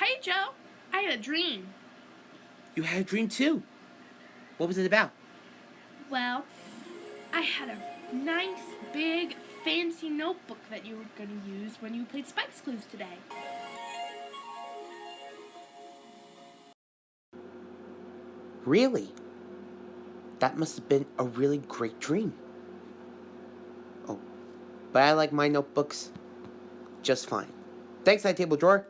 Hey, Joe. I had a dream. You had a dream too. What was it about? Well, I had a nice, big, fancy notebook that you were going to use when you played Spike's Clues today. Really? That must have been a really great dream. Oh, but I like my notebooks just fine. Thanks, Night Table Drawer.